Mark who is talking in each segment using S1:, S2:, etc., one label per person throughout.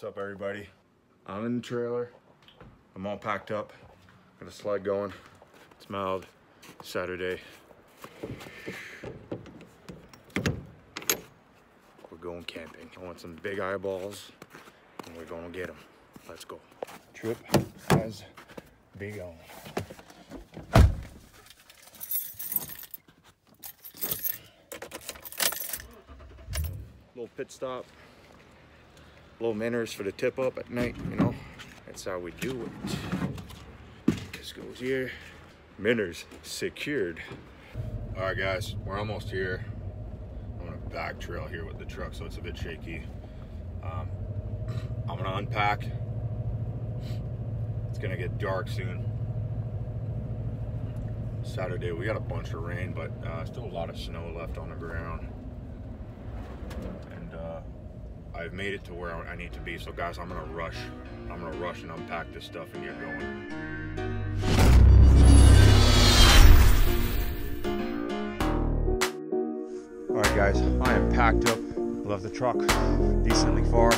S1: What's up everybody? I'm in the trailer. I'm all packed up. Got a sled going. It's mild. Saturday. We're going camping. I want some big eyeballs and we're gonna get them. Let's go. Trip has begun. Little pit stop. Little minnows for the tip up at night, you know. That's how we do it. This goes here. Minnows secured. All right, guys, we're almost here. I'm on a back trail here with the truck, so it's a bit shaky. Um, I'm gonna unpack. It's gonna get dark soon. Saturday, we got a bunch of rain, but uh, still a lot of snow left on the ground. And uh, I've made it to where I need to be. So guys, I'm gonna rush. I'm gonna rush and unpack this stuff and get going. All right, guys, I am packed up. Left the truck decently far.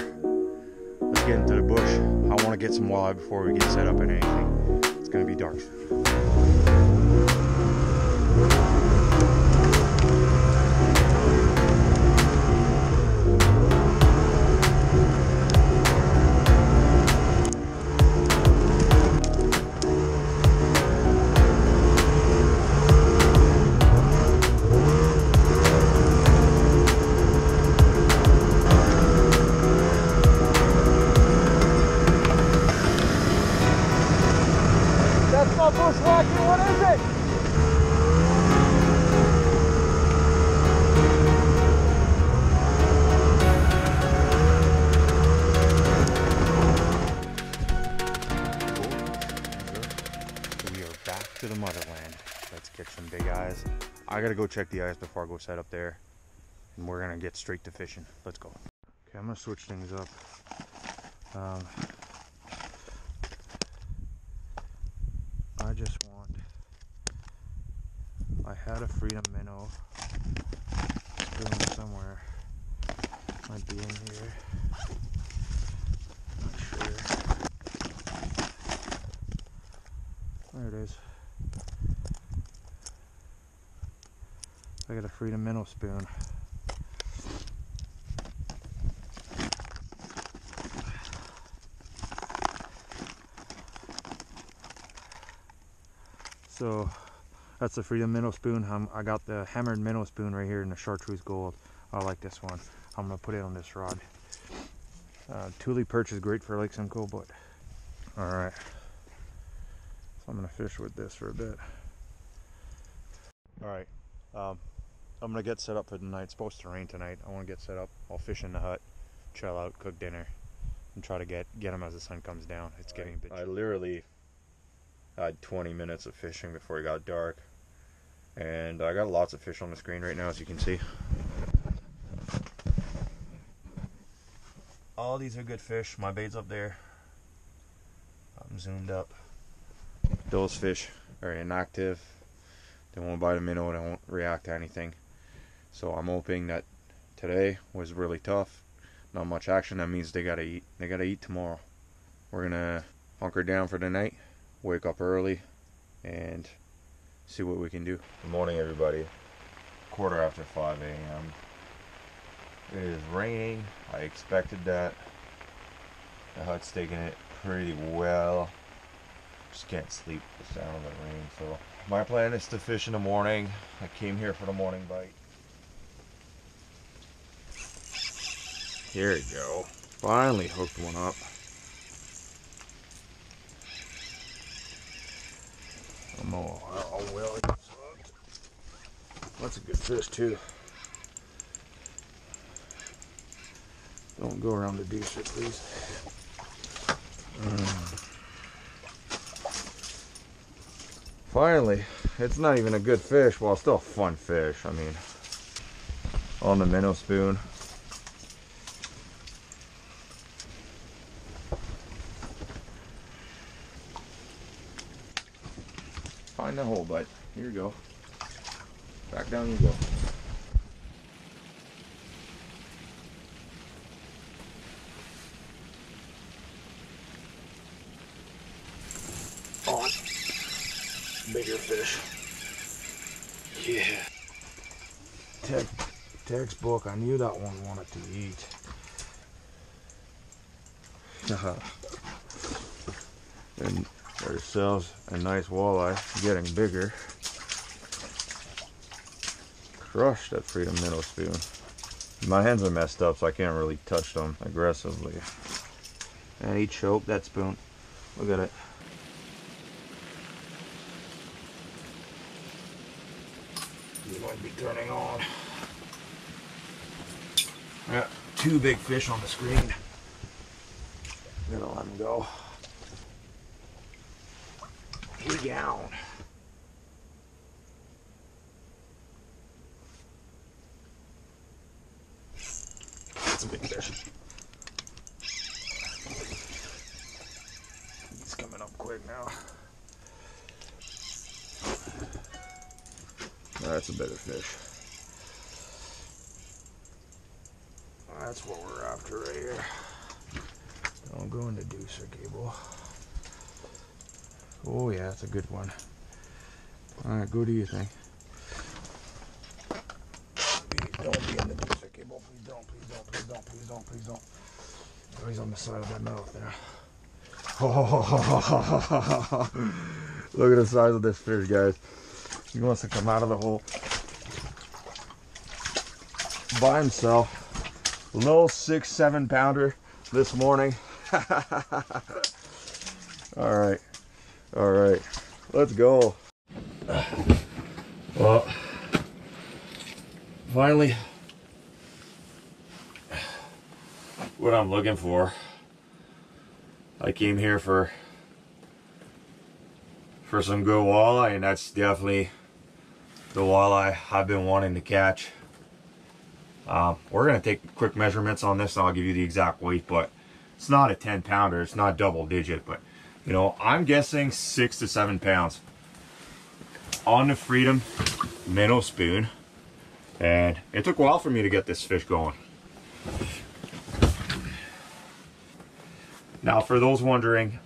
S1: Let's get into the bush. I want to get some walleye before we get set up in anything. It's gonna be dark. To the motherland. Let's get some big eyes. I gotta go check the eyes before I go set up there. And we're gonna get straight to fishing. Let's go. Okay, I'm gonna switch things up. Um, I just want. I had a Freedom Minnow somewhere. Might be in here. Not sure. There it is. I got a Freedom Minnow spoon. So that's the Freedom Minnow spoon. I'm, I got the hammered minnow spoon right here in the chartreuse gold. I like this one. I'm gonna put it on this rod. Uh, Thule perch is great for Lake Simcoe, but all right. So I'm gonna fish with this for a bit. All right, um, I'm gonna get set up for tonight. It's supposed to rain tonight. I want to get set up. I'll fish in the hut, chill out, cook dinner, and try to get get them as the sun comes down. It's getting a bit. I literally had 20 minutes of fishing before it got dark, and I got lots of fish on the screen right now, as you can see. All these are good fish. My bait's up there. I'm zoomed up. Those fish are inactive. They won't bite a minnow. They won't react to anything. So I'm hoping that today was really tough. Not much action. That means they gotta eat. They gotta eat tomorrow. We're gonna hunker down for the night. Wake up early and see what we can do. Good morning, everybody. Quarter after 5 a.m. It is raining. I expected that. The hut's taking it pretty well. Just can't sleep the sound of the rain. So my plan is to fish in the morning. I came here for the morning bite. Here we go. Finally hooked one up. I'm well. That's a good fish too. Don't go around the deuce, please. Mm. Finally, it's not even a good fish. Well, it's still a fun fish. I mean, on the minnow spoon. hole, but here you go. Back down you go. On. Bigger fish. Yeah. Tech, textbook, I knew that one wanted to eat. Uh -huh. and ourselves a nice walleye, getting bigger. Crushed that Freedom Minnow spoon. My hands are messed up, so I can't really touch them aggressively. And he choked that spoon. Look at it. He might be turning on. Yeah, two big fish on the screen. Gonna let him go. He down. That's a big fish. He's coming up quick now. That's a better fish. That's what we're after right here. Don't go into deucer cable. Oh yeah, that's a good one. Alright, go do you think? Don't be in the deucer cable. Please don't, please don't, please don't, please don't, please don't. Oh, he's on the side of that mouth there. Oh, look at the size of this fish, guys. He wants to come out of the hole by himself. Little six, seven pounder this morning. all right, all right, let's go. Well, finally, what I'm looking for. I came here for for some good walleye, and that's definitely the walleye I've been wanting to catch. Um, we're going to take quick measurements on this and I'll give you the exact weight, but it's not a 10 pounder. It's not double digit, but you know, I'm guessing six to seven pounds on the Freedom minnow spoon. And it took a while for me to get this fish going. Now, for those wondering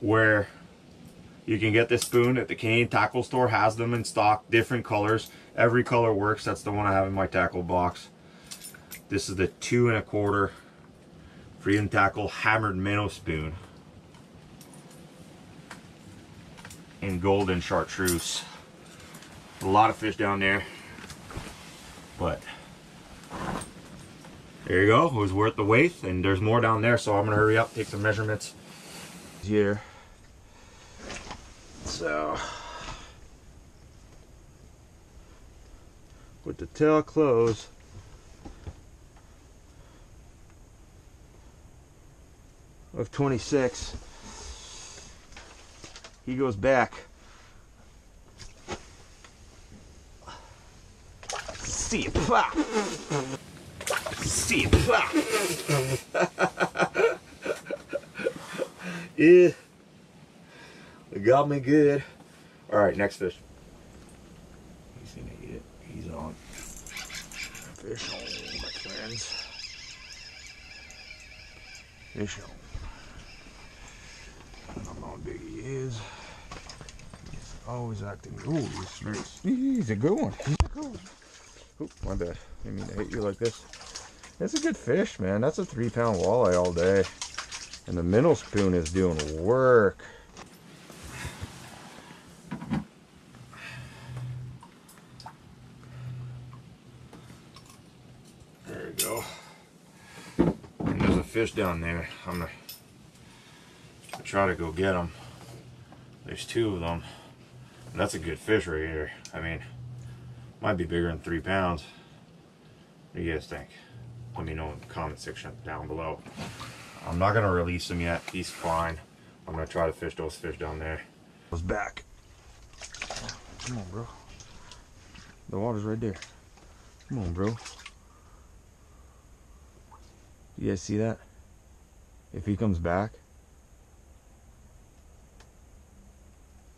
S1: where you can get this spoon at the Canadian Tackle Store, has them in stock, different colors. Every color works. That's the one I have in my tackle box. This is the two and a quarter Freedom Tackle Hammered Minnow Spoon. In golden chartreuse. A lot of fish down there. But there you go. It was worth the wait. And there's more down there. So I'm to hurry up, take some measurements. Here. So with the tail closed of 26 he goes back. See it pop see it pop yeah. It got me good. All right next fish. He's gonna eat it. He's on. Fish on my friends. Fish on I don't know how big he is. Always acting. Ooh, he's a good one. He's a good one. Oop, my bad. I mean to hit you like this. That's a good fish, man. That's a three pound walleye all day. And the minnow spoon is doing work. There you go. And there's a fish down there. I'm gonna try to go get them. There's two of them. And that's a good fish right here. I mean, might be bigger than three pounds. What do you guys think? Let me know in the comment section down below. I'm not gonna release him yet. He's fine. I'm gonna try to fish those fish down there. Was back. Come on, bro. The water's right there. Come on, bro. You guys see that? If he comes back,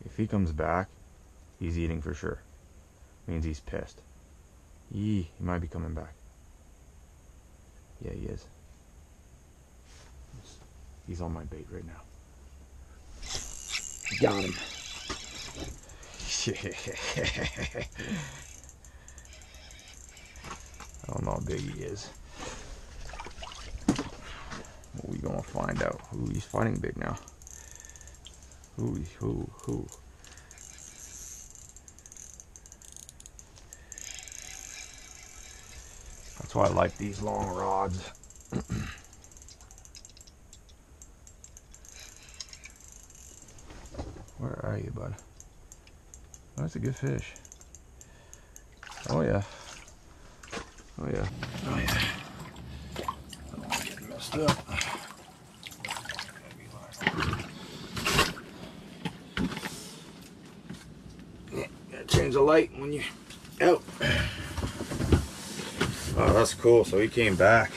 S1: if he comes back, he's eating for sure. Means he's pissed. Yee, he might be coming back. Yeah, he is. He's on my bait right now. Got him. I don't know how big he is. What we gonna find out? Who he's fighting big now? Who? Who? Who? That's why I like these long rods. Where are you, bud? Oh, that's a good fish. Oh yeah. Oh yeah. Oh yeah. Up. Yeah, gotta change the light when you out. Oh, that's cool. So he came back.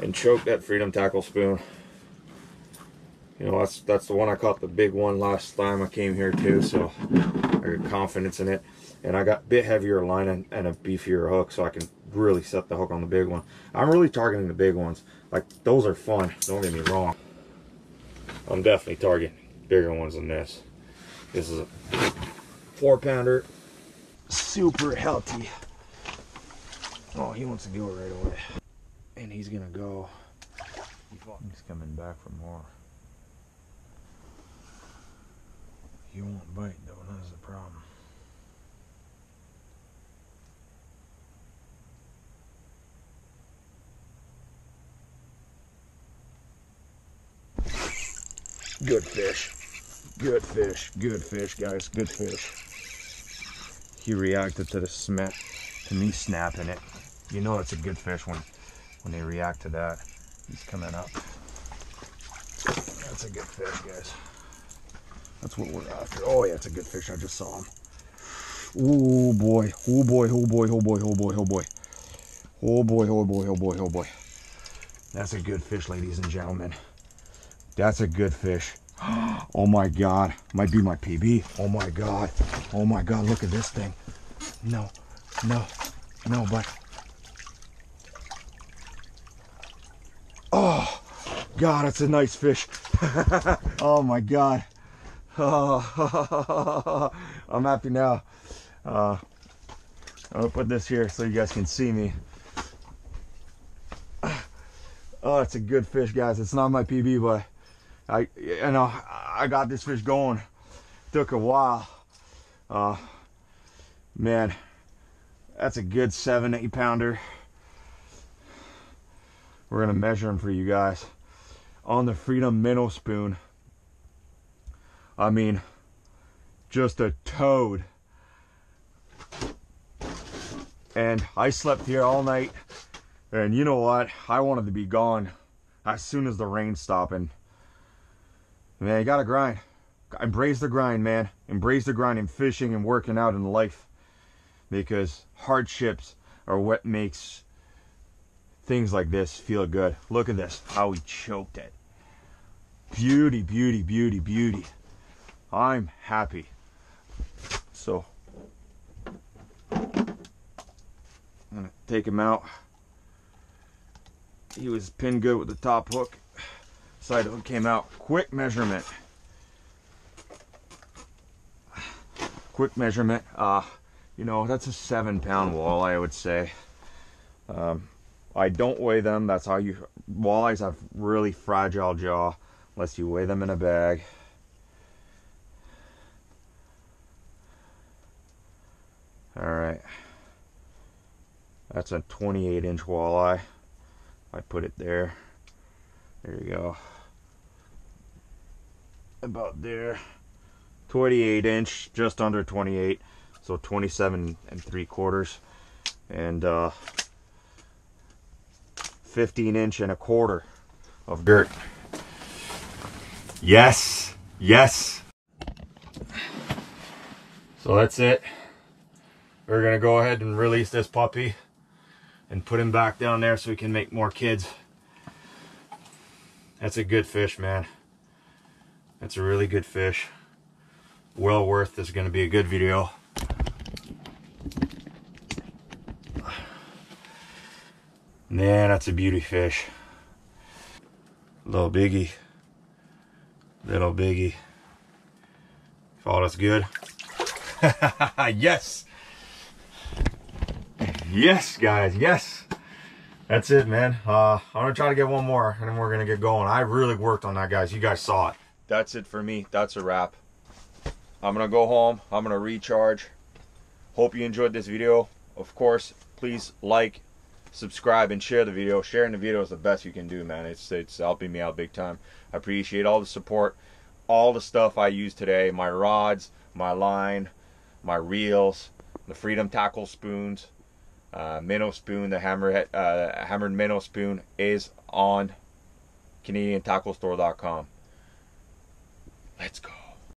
S1: And choked that Freedom Tackle spoon. You know, that's that's the one I caught the big one last time I came here too, so I got confidence in it. And I got a bit heavier line and, and a beefier hook so I can really set the hook on the big one. I'm really targeting the big ones. Like, those are fun, don't get me wrong. I'm definitely targeting bigger ones than this. This is a four pounder. Super healthy. Oh, he wants to go right away. And he's gonna go. He's coming back for more. He won't bite though, that's the problem. Good fish. Good fish, good fish, guys, good fish. He reacted to the smack, to me snapping it. You know it's a good fish when, when they react to that. He's coming up. That's a good fish, guys. That's what we're after. Oh yeah, it's a good fish. I just saw him. Oh boy, oh boy, oh boy, oh boy, oh boy, oh boy. Oh boy, oh boy, oh boy, oh boy. That's a good fish, ladies and gentlemen. That's a good fish. Oh my God. Might be my PB. Oh my God. Oh my God. Look at this thing. No. No. No, but. Oh, God, it's a nice fish. oh my God. Oh, I'm happy now. Uh, gonna put this here so you guys can see me. Oh, it's a good fish, guys. It's not my PB, but I, you know, I got this fish going. Took a while. Uh, man, that's a good seven, eight pounder. We're gonna measure them for you guys on the Freedom Minnow Spoon. I mean, just a toad. And I slept here all night. And you know what? I wanted to be gone as soon as the rain stopped. And man, you gotta grind. Embrace the grind, man. Embrace the grind in fishing and working out in life. Because hardships are what makes things like this feel good. Look at this, how he choked it. Beauty, beauty, beauty, beauty. I'm happy. So, I'm gonna take him out. He was pinned good with the top hook. Side hook came out. Quick measurement. Quick measurement. Uh, you know, that's a seven pound walleye, I would say. Um, I don't weigh them. That's how you, walleyes have really fragile jaw unless you weigh them in a bag. All right. That's a 28 inch walleye. I put it there. There you go. About there. 28 inch, just under 28. So 27 and three quarters. And uh, 15 inch and a quarter of dirt. Yes, yes. So that's it. We're gonna go ahead and release this puppy and put him back down there so we can make more kids. That's a good fish, man. That's a really good fish. Well worth this is gonna be a good video. Man, that's a beauty fish. Little biggie. Little biggie. Oh, that's good. yes. Yes, guys. Yes. That's it, man. Uh, I'm gonna try to get one more, and then we're gonna get going. I really worked on that, guys. You guys saw it. That's it for me. That's a wrap. I'm gonna go home. I'm gonna recharge. Hope you enjoyed this video. Of course, please like, subscribe, and share the video. Sharing the video is the best you can do, man. It's it's helping me out big time. I appreciate all the support, all the stuff I use today. My rods, my line, my reels, the Freedom Tackle spoons, uh, minnow spoon, the hammer uh, hammered minnow spoon is on CanadianTackleStore.com. Let's go.